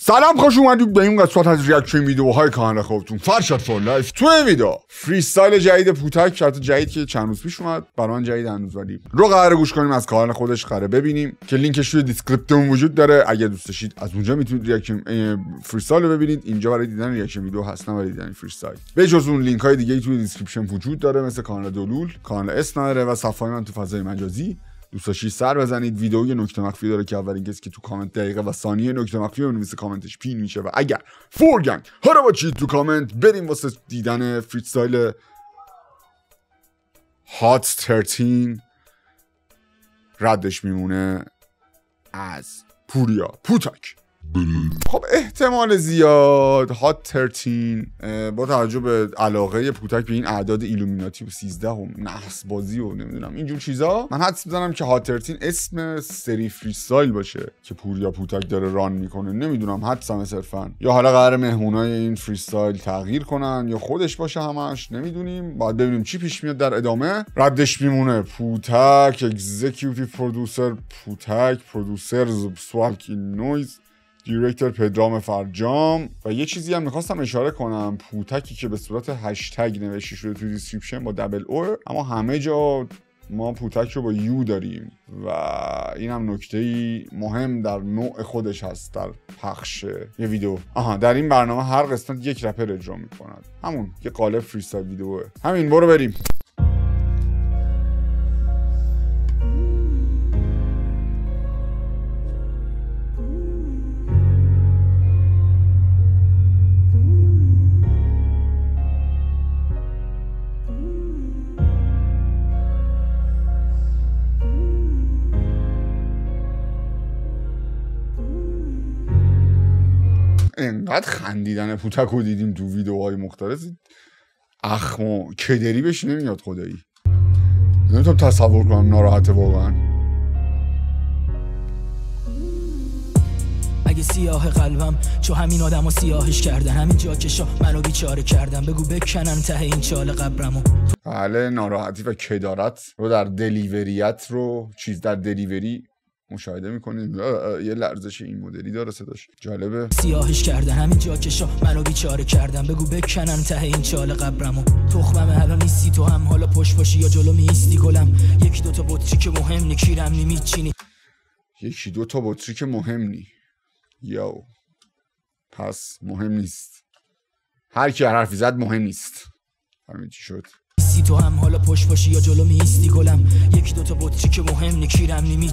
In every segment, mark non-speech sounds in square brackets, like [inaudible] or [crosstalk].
سلام خوش اومدید به این قسمت از ریاکشن ویدیوهای کانال خودتون. فرشاد فور لایف. تو این ویدیو فری استایل جدید پوتک شرط جدید که چند روز پیش اومد برای من جدید هنوز ولی رو قرار گوش کنیم از کانال خودش قراره ببینیم که لینکش توی دیسکریپتمون وجود داره. اگر دوست داشتید از اونجا می‌تونید ریاکشن فری استایل رو ببینید. اینجا برای دیدن ریاکشن ویدیو هست نه برای دیدن فری استایل به جز اون لینک های دیگه توی دیسکریپشن وجود داره مثل کانال دولول کانال اسنایره و صفحه من تو فضای مجازی. دوست داشتید سر بزنید ویدیو یه نکته مخفی داره که اولین کسی که تو کامنت دقیقه و ثانیه نکته مخفی بنویسه کامنتش پین میشه. و اگر فورگنگ هارا باشید تو کامنت بریم واسه دیدن freestyle Hot 13 ردش میمونه از پوریا. خب احتمال زیاد Hot 13 با توجه به علاقه پوتک به این اعداد ایلومیناتی و 13 و نحس بازی و نمی‌دونم اینجور چیزا. من حدس می‌زنم که Hot 13 اسم سری freestyle باشه که پوریا پوتک داره run می‌کنه. نمی‌دونم حدسم صرفا. یا حالا قرار مهمونای این freestyle تغییر کنن یا خودش باشه همش نمی‌دونیم. باید ببینیم چی پیش میاد در ادامه. ردش میمونه پوتک executive producer پوتک producer سوالکی نویز director پدرام فرجام و یه چیزی هم می‌خواستم اشاره کنم. پوتکی که به صورت هشتگ نوشته شده تو description با double O اما همه جا ما پوتک رو با U داریم و این هم نکته مهم در نوع خودش هست در پخش یه ویدیو. آها در این برنامه هر قسمت یک رپر اجرا می‌کند. همون یه قالب freestyle ویدیوه. همین برو بریم. انقدر خندیدن پوتک رو دیدیم تو ویدیوهای مختلف. اخم و کدری بهش نمیاد خدایی. نمی‌تونم تصور کنم ناراحته واقعا. اگه سیاه قلبم چو همین آدم و سیاهش کردن همین جا که منو بیچاره کردن بگو بکنن ته این چال قبرمو. بله ناراحتی و کدارت رو در دلیوریت رو چیز در دلیوری مشاهده می‌کنید یه لرزش این مدلی داره صداش. جالبه. سیاهش کردن همین جا که منو بیچاره کردن. بگو بکنن ته این چال قبرمو. تخمم الان نیستی تو هم. حالا پشت باشی یا جلو میستی گلم. یکی دوتا بطری که مهم نی کیرم نی میچینی. یکی دو تا بطری که مهم نی یو پس مهم نیست. هر کی حرفی زد مهم نیست. همین چی شد؟ سی تو هم حالا پشت باشی یا جلو میستی گلم؟ یکی دوتا بطری که مهم نی کیرم نی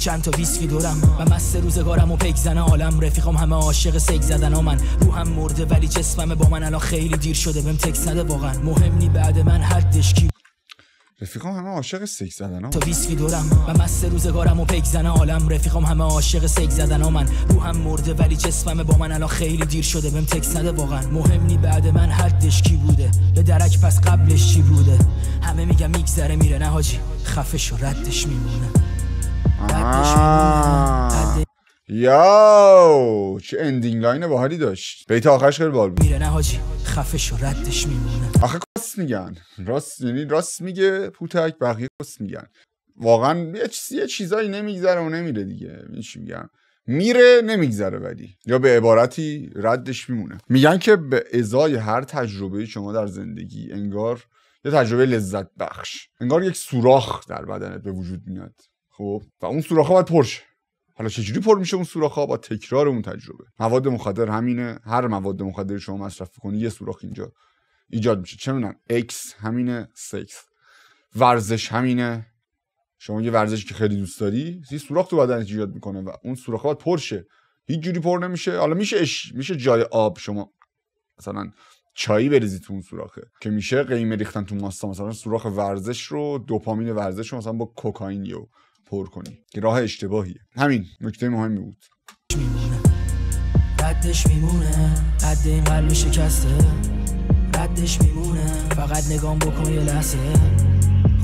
چند تا ویسکی دورم و مست روزگارم و پیک زنه عالم. رفیقام همه عاشق سگ زدن ها من. روحم مرده ولی جسمم با من الان خیلی دیر شده. بهم تک نده واقعا. مهم نی بعد من حدش کی رفیقام همه عاشق سکس زدن ها. تا ویسکی دورم و مست روزگارم و پیک زنه عالم رفیقام همه عاشق سگ زدن ها. من روحم مرده ولی جسمم با من الان خیلی دیر شده. بهم تک نده واقعا. مهم نی بعد من حدش کی بوده. به درک پس قبلش چی بوده؟ همه میگم میگذره میره. نه حاجی خفش و ردش میمونه. ردش میمونه. yo چه ending line باحالی داشت. بیت آخرش خیلی باحال بود. میره نه حاجی خفش و ردش میمونه. آخه کس میگن. راست یعنی راست میگه پوتک بقیه کس میگن. واقعا یه, چیز، یه چیزایی نمیگذره و نمیره دیگه. چی میگن؟ میره نمیگذره ولی. یا به عبارتی ردش میمونه. میگن که به ازای هر تجربه شما در زندگی انگار یه تجربه لذت بخش. انگار یک سوراخ در بدنت به وجود میاد. خب؟ و اون سوراخ باید پرشه حالا چجوری پر میشه اون سوراخ با تکرار اون تجربه. مواد مخدر همینه. هر مواد مخدری شما مصرف کنی یه سوراخ اینجا ایجاد میشه. چه می‌دونم؟ اکس همینه سکس ورزش همینه. شما یه ورزشی که خیلی دوست داری یه سوراخ تو بدنت ایجاد می‌کنه و اون سوراخ باید پر شه. هیچ جوری پر نمیشه. حالا میشه اش... میشه جای آب. شما مثلا چایی بریزی تو اون سوراخه که میشه قیمه ریختن تو ماستا. مثلا سوراخ ورزش رو دوپامین ورزش رو مثلا با کوکائین یا پر کنی. که راه اشتباهیه. همین نکته مهمی بود. ردش میمونه. قد این قلب شکسته. ردش میمونه. فقط نگام بکن یه لحظه.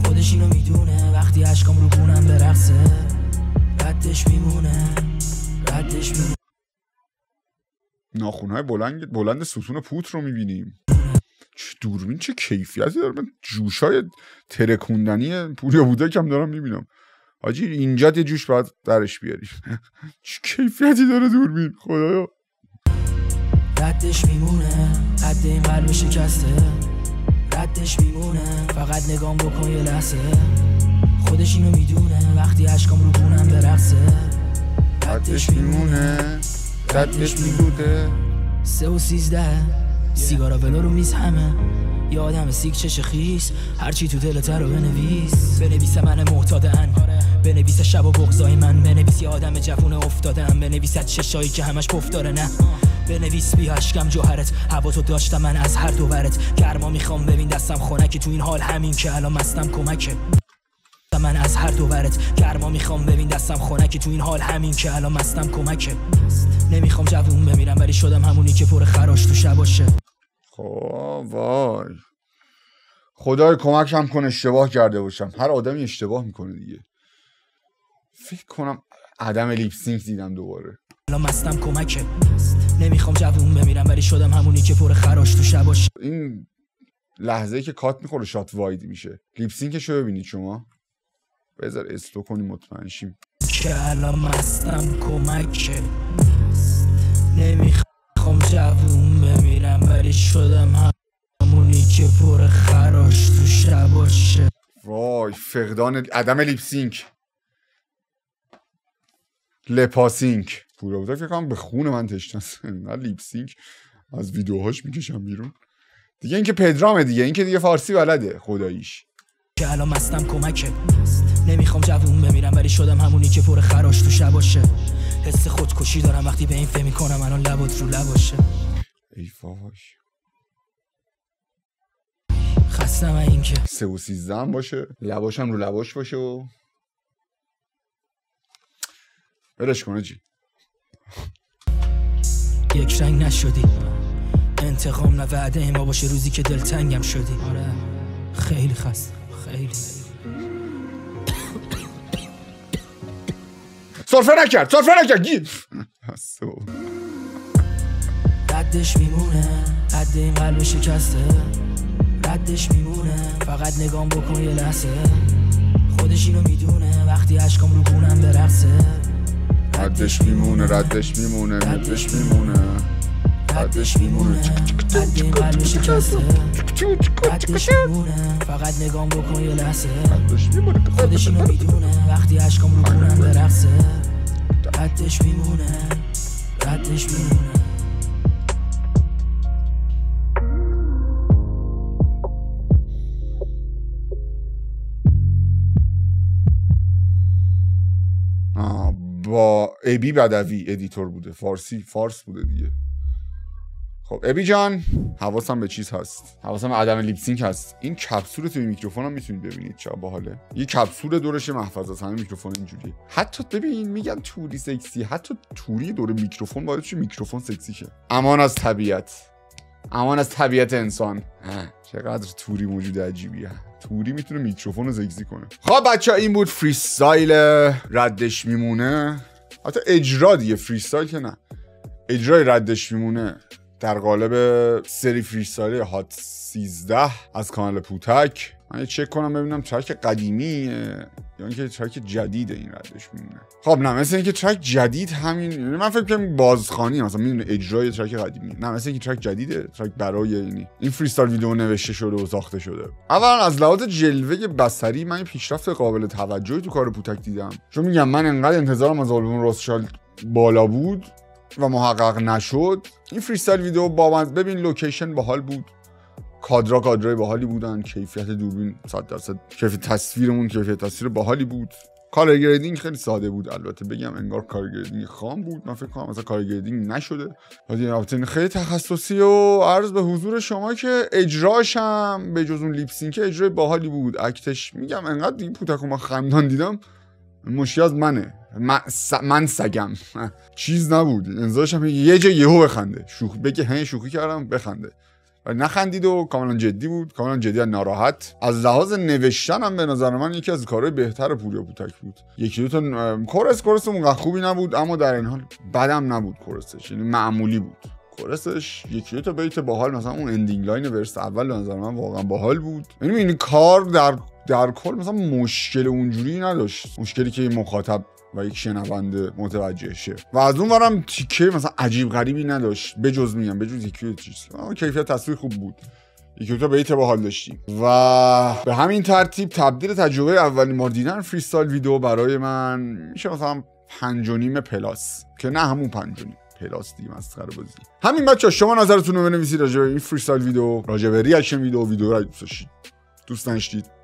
خودش اینو می‌دونه. وقتی عشقام رو گونم برقصه. ردش میمونه. ردش میمونه. ناخونهای بلند بلند ستون پوت رو می‌بینیم. چه دوربین چه کیفیتی داره. من جوشای ترکوندنی پوریا بوده کم دارم می‌بینم. آجی اینجا یه جوش باید درش بیاری. [laughs] چه کیفیتی داره دوربین خدایا. ردش میمونه حد این قلب شکسته. ردش میمونه فقط نگام بکن یه لحظه. خودش اینو می‌دونه وقتی عشقام رو بونم برقصه. ردش میمونه ردش میبوده سه و سیزده سیگارا ولو رو میز همه. یه آدم سیک چش خیس هرچی تو دلت رو بنویس. بنویس من معتادن بنویس شب و بغضای من. بنویس یه آدم جوون افتادم. بنویس از چشایی که همش پف داره نه. بنویس بی اشکم جوهرت. هوا تو داشتم من از هر دو ورت. گرما می‌خوام ببین دستم خنکی تو این حال همین که الان مستم کمکه. من از هر دو ورت. گرما می‌خوام ببین دستم خنکی تو این حال همین که الان مستم کمکه. نمی‌خوام جوون بمیرم ولی شدم همونی که پر خراش تو شباشه. خب وای. خدای کمکم کن اشتباه کرده باشم. هر آدمی اشتباه می‌کنه دیگه. فکر کنم عدم لیپسینک دیدم دوباره. الان مستم کمکه. نمی‌خوام جوون بمیرم ولی شدم همونی که پر خراش تو شباشه این لحظه که کات می‌خوره shot wide میشه. lip sync ش رو ببینید شما. بذار استو کنیم مطمئن شیم. که الان مستم کمکه. نمی‌خوام جوون بمیرم ولی شدم همونی که پر خراش تو شباشه وای فقدان عدم lip sync lip sync. پورا بوده فکر کنم به خون من تشنه [laughs] نه lip sync. از ویدیوهاش می‌کشم بیرون. دیگه اینکه پدرامه دیگه. اینکه دیگه فارسی بلده. خداییش. که الان مستم کمکه. نمی‌خوام جوون بمیرم ولی شدم همونی که پر خراش تو شباشه حس خودکشی دارم وقتی به این فکر می‌کنم الان لبات رو لباشه. ای فاش خستم از این که سه و سیزده باشه. لباشم رو لباش باشه و برش کنه جی یک رنگ نشدی. انتقام نه وعده ما باشه روزی که دلتنگم شدی. آره. خیلی خستم خیلی. سرفه نکرد سرفه نکرد. گیر. ردش میمونه. حد این قلب شکسته. ردش میمونه. فقط نگام بکن یه لحظه. خودش اینو می‌دونه. وقتی عشقام رو گونم برقصه. ردش میمونه ردش میمونه ردش میمونه. ردش میمونه. شکسته ردش میمونه. فقط نگام بکن یه لحظه. ردش میمونه. خودش اینو می‌دونه. وقتی عشقام رو گونم برقصه ردش میمونه. ردش میمونه. ابی بدوی editor بوده. فارسی فارس بوده دیگه. خب ابی جان حواسم به چیز هست. حواسم عدم lip sync هست. این کپسول توی میکروفون هم می‌تونید ببینید چرا باحاله. یه کپسول دورش محفظه است. همه میکروفون اینجوریه. حتی ببین میگن توری سکسی. حتی توری دور میکروفون باید چه میکروفون سکسی شه امان از طبیعت. امان از طبیعت انسان. چقدر توری موجود عجیبیه. توری می‌تونه میکروفون رو سکسی کنه. خب بچه این بود freestyle. ردش میمونه. حتی اجرا دیگه freestyle که نه. اجرای ردش میمونه در قالب سری freestyle HOT 13 از کانال پوتک. من چک کنم ببینم track قدیمیه یا اینکه track جدید این ردش میمونه. خب نه مثل اینکه track جدید همین یعنی من فکر کنم بازخوانی مثلا می‌دونه اجرای track قدیمی. نه مثل اینکه track جدیده track برای اینی. این freestyle ویدیو نوشته شده و ساخته شده. اولا از لحاظ جلوه بصری من پیشرفت قابل توجهی تو کار پوتک دیدم. چون میگم من انقدر انتظارم از آلبوم روسشالد بالا بود و محقق نشد. این freestyle ویدیو با ببین لوکیشن باحال بود. کادرا کادرای باحالی بودن کیفیت دوربین 100 درصد کیفیت تصویرمون کیفیت تصویر باحالی بود. color خیلی ساده بود البته بگم انگار color grading خام بود. من فکر کنم مثلا color grading نشده البته خیلی تخصصی و عرض به حضور شما که اجراشم به جز اون lip sync اجرای باحالی بود. act ش میگم انقدر دیگه پوتکو من خندان دیدم مشکل از منه. من, س... من سگم. [laughs] چیز نبود. انتظارش هم یه جا یهو بخنده. شوخی بگه هه شوخی کردم بخنده. نخندید و کاملا جدی بود کاملا جدی و ناراحت. از لحاظ نوشتن هم به نظر من یکی از کارهای بهتر پوریا پوتک بود. یکی دو تا chorus chorus اونقدر خوبی نبود اما در عین حال بدم نبود chorus ش. یعنی معمولی بود. کورسش یکی دو تا بیت باحال مثلا اون ending line verse اول به نظر من واقعا باحال بود. یعنی این کار در در کل مثلا مشکل اونجوری نداشت. مشکلی که مخاطب و یک شنونده متوجه شه. و از اون ورم تیکه مثلا عجیب غریبی نداشت. بجز میگم بجز یکی چیز. کیفیت تصویر خوب بود. یکی تا بیت با حال داشتیم. و به همین ترتیب تبدیل تجربه اولین بار دیدن ویدیو برای من میشه مثلا پنج و نیم plus. که نه همون پنج و نیم plus مسخره بازی. همین بچه شما نظرتون رو بنویسید راجع به این freestyle ویدیو راجع به reaction ویدیو ویدیو رو دوست داشتید دوست داشتید؟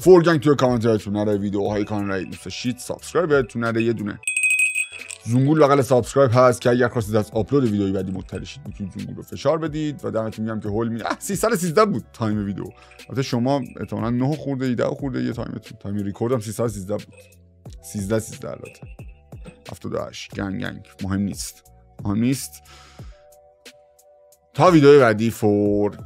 فورگنگ توی کامنت هایتون نره ویدیوهای کانال دوست داشتید سابسکرایب یادتون نره یه دونه. زنگول بغل سابسکرایب هست که اگر خواستید از آپلود ویدیوی بعدی مطلع شید می‌تونید زنگول رو فشار بدید و دمتون میگم که هول می 313 بود تایم ویدیو البته شما احتمالاً 9 خورده ای 10 خورده یه تایمتون. تایم ریکورد هم 313 بود. 13 13 البته. 78 گنگ گنگ. مهم نیست. مهم نیست. تا ویدیو بعدی فور